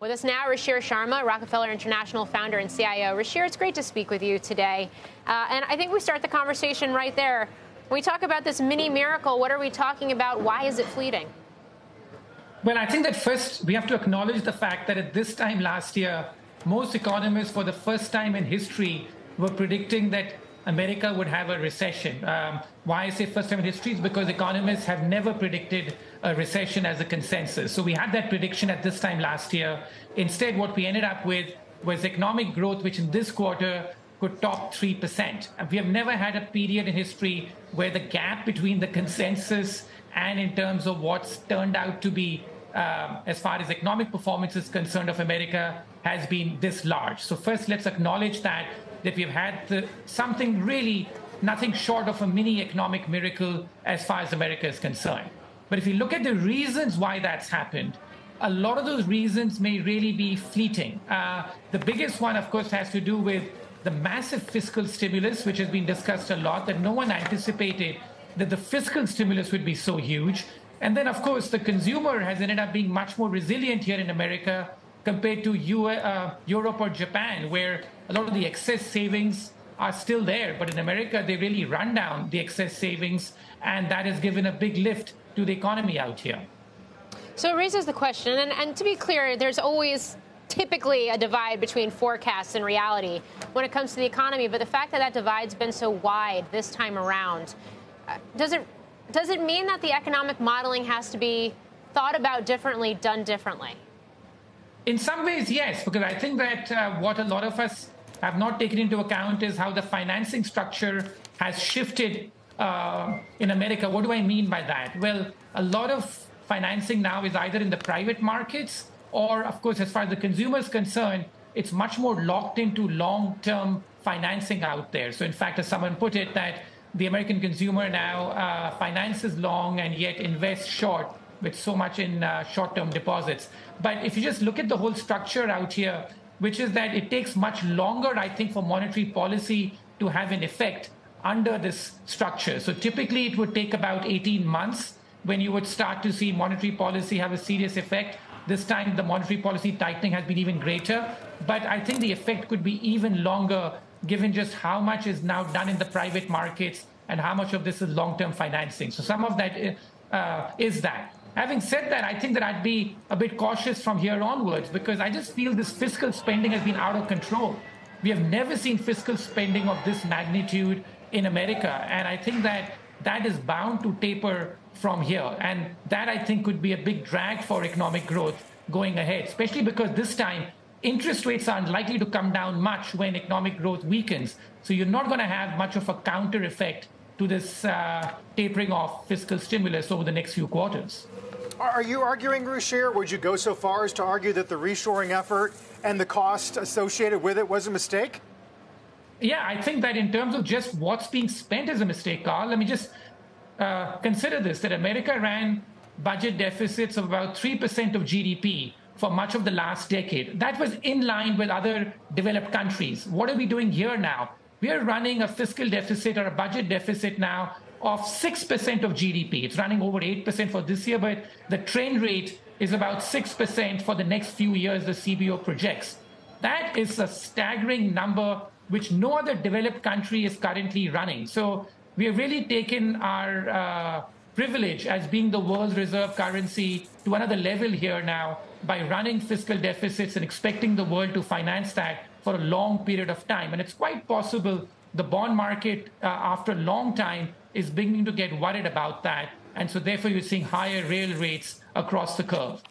With us now, Ruchir Sharma, Rockefeller International founder and CIO. Ruchir, it's great to speak with you today. Uh, and I think we start the conversation right there. When we talk about this mini miracle, what are we talking about? Why is it fleeting? Well, I think that first we have to acknowledge the fact that at this time last year, most economists, for the first time in history, were predicting that America would have a recession. Um, why I say first time in history is because economists have never predicted a recession as a consensus. So we had that prediction at this time last year. Instead, what we ended up with was economic growth, which in this quarter could top 3%. And we have never had a period in history where the gap between the consensus and in terms of what's turned out to be um, as far as economic performance is concerned of America has been this large. So first, let's acknowledge that that we've had the, something really nothing short of a mini economic miracle as far as America is concerned. But if you look at the reasons why that's happened, a lot of those reasons may really be fleeting. Uh, the biggest one, of course, has to do with the massive fiscal stimulus, which has been discussed a lot, that no one anticipated that the fiscal stimulus would be so huge. And then, of course, the consumer has ended up being much more resilient here in America compared to uh, Europe or Japan, where a lot of the excess savings are still there. But in America, they really run down the excess savings, and that has given a big lift to the economy out here. So it raises the question, and, and to be clear, there's always typically a divide between forecasts and reality when it comes to the economy. But the fact that that divide's been so wide this time around, uh, does it does it mean that the economic modeling has to be thought about differently, done differently? In some ways, yes, because I think that uh, what a lot of us have not taken into account is how the financing structure has shifted uh, in America. What do I mean by that? Well, a lot of financing now is either in the private markets or, of course, as far as the consumer is concerned, it's much more locked into long term financing out there. So, in fact, as someone put it, that the American consumer now uh, finances long and yet invests short with so much in uh, short term deposits. But if you just look at the whole structure out here, which is that it takes much longer, I think, for monetary policy to have an effect under this structure. So typically it would take about 18 months when you would start to see monetary policy have a serious effect. This time the monetary policy tightening has been even greater. But I think the effect could be even longer given just how much is now done in the private markets and how much of this is long term financing. So some of that uh, is that. Having said that, I think that I'd be a bit cautious from here onwards because I just feel this fiscal spending has been out of control. We have never seen fiscal spending of this magnitude in America. And I think that that is bound to taper from here. And that I think could be a big drag for economic growth going ahead, especially because this time interest rates are unlikely to come down much when economic growth weakens. So you're not going to have much of a counter effect to this uh, tapering off fiscal stimulus over the next few quarters. Are you arguing, Ruchir? Would you go so far as to argue that the reshoring effort and the cost associated with it was a mistake? Yeah, I think that in terms of just what's being spent is a mistake, Carl. Let me just uh, consider this that America ran budget deficits of about 3% of GDP for much of the last decade. That was in line with other developed countries. What are we doing here now? We are running a fiscal deficit or a budget deficit now of 6% of GDP. It's running over 8% for this year, but the trend rate is about 6% for the next few years, the CBO projects. That is a staggering number which no other developed country is currently running. So we have really taken our uh, privilege as being the world's reserve currency to another level here now by running fiscal deficits and expecting the world to finance that for a long period of time. And it's quite possible the bond market, uh, after a long time, is beginning to get worried about that. And so, therefore, you're seeing higher rail rates across the curve.